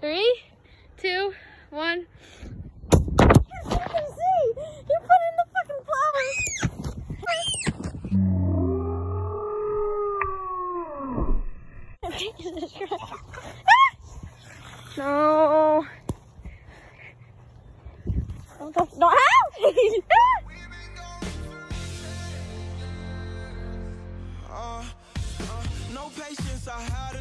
Three, two, one. No. Don't touch. No. No patience, I had